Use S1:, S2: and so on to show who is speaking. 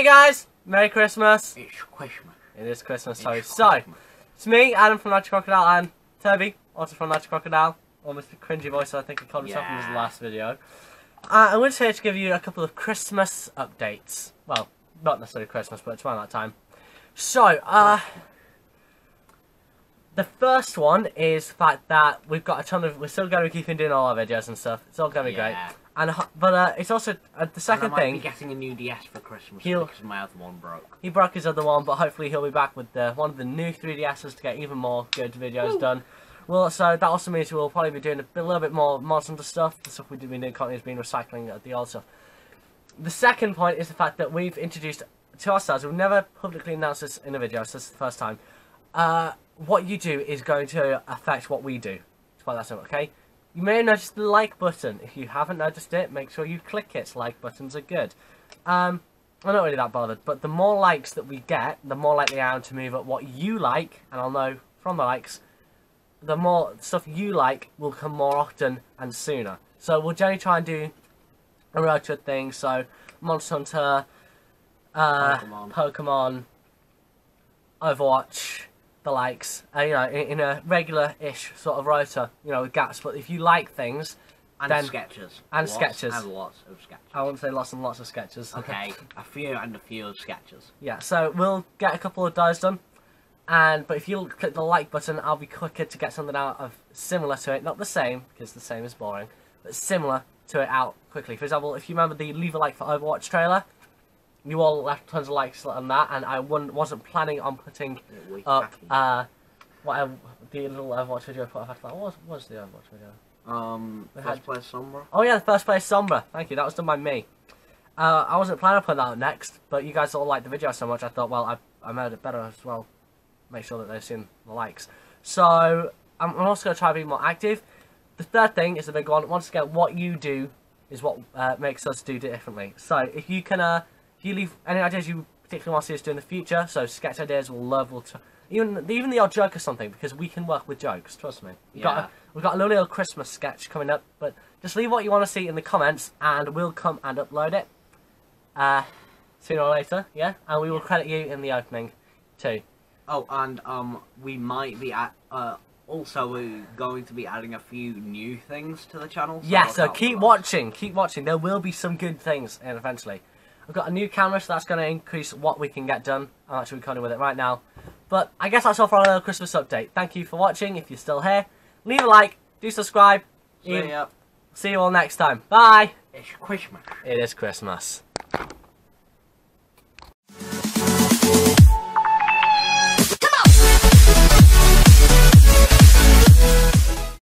S1: Hey guys, Merry Christmas.
S2: It's Christmas.
S1: It is Christmas,
S2: It's
S1: sorry. So,
S2: Christmas.
S1: it's me, Adam from Nitro Crocodile, and Toby, also from Nitro Crocodile. Almost a cringy voice, I think he called himself in his last video. Uh, I'm just here to give you a couple of Christmas updates. Well, not necessarily Christmas, but it's around that time. So, uh, the first one is the fact that we've got a ton of. We're still going to be keeping doing all our videos and stuff. It's all going to be
S2: Yeah.
S1: great. And uh, but uh, it's also uh, the second
S2: and I might
S1: thing.
S2: be getting a new DS for Christmas
S1: He'll-
S2: because my other one broke.
S1: He broke his other one, but hopefully he'll be back with the, one of the new 3DSs to get even more good videos done. Well, so that also means we'll probably be doing a, bit, a little bit more mods and stuff. The stuff we've been doing currently has been recycling of the old stuff. The second point is the fact that we've introduced to ourselves, we've never publicly announced this in a video, so this is the first time. Uh, what you do is going to affect what we do. It's quite that simple, okay? You may have noticed the like button. If you haven't noticed it, make sure you click it. Like buttons are good. Um, I'm not really that bothered, but the more likes that we get, the more likely I am to move up what you like, and I'll know from the likes, the more stuff you like will come more often and sooner. So we'll generally try and do a road of things, so Monster Hunter, uh,
S2: Pokemon.
S1: Pokemon, Overwatch, the likes, uh, you know, in, in a regular-ish sort of rota, you know, with gaps. But if you like things,
S2: And
S1: Then-
S2: sketches.
S1: and
S2: Lots
S1: sketches.
S2: And lots of sketches.
S1: I won't say lots and lots of sketches.
S2: Okay, a few and a few of sketches.
S1: Yeah, so we'll get a couple of those done. And but if you click the like button, I'll be quicker to get something out of similar to it, not the same because the same is boring, but similar to it out quickly. For example, if you remember the leave a like for Overwatch trailer, you all left tons of likes on that, and I wasn't wasn't planning on putting
S2: Yeah,
S1: up uh whatever the little Overwatch video I put up after that. What was, what was the Overwatch video?
S2: Um,
S1: We
S2: first
S1: had-
S2: place Sombra.
S1: Oh yeah, the first place Sombra. Thank you. That was done by me. Uh, I wasn't planning on putting that up next, but you guys all liked the video so much, I thought, well, I, I made it better as well. Make sure that they've seen the likes. So I'm, I'm also going to try to be more active. The third thing is the big one. Once again, what you do is what uh, makes us do differently. So if you can, uh, you leave any ideas you particularly want to see us do in the future, so sketch ideas, we'll love, we'll even even the odd joke or something, because we can work with jokes. Trust me. We've got
S2: Yeah.
S1: a, we've got a lovely little Christmas sketch coming up, but just leave what you want to see in the comments, and we'll come and upload it. Uh, sooner or later, yeah, and we will credit you in the opening too.
S2: Oh, and um, we might be at uh. Also, we're going to be adding a few new things to the channel.
S1: Yeah, so keep watching, keep watching. There will be some good things in eventually. I've got a new camera, so that's going to increase what we can get done. I'm actually recording with it right now. But I guess that's all for our little Christmas update. Thank you for watching. If you're still here, leave a like, do subscribe.
S2: See ya.
S1: See you all next time. Bye.
S2: It's Christmas.
S1: It is Christmas.